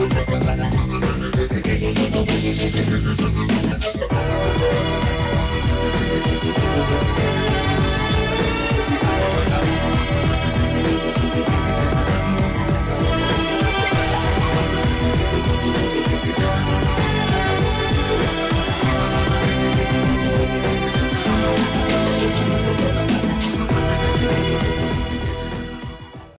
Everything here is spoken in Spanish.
Yeah, yeah, yeah,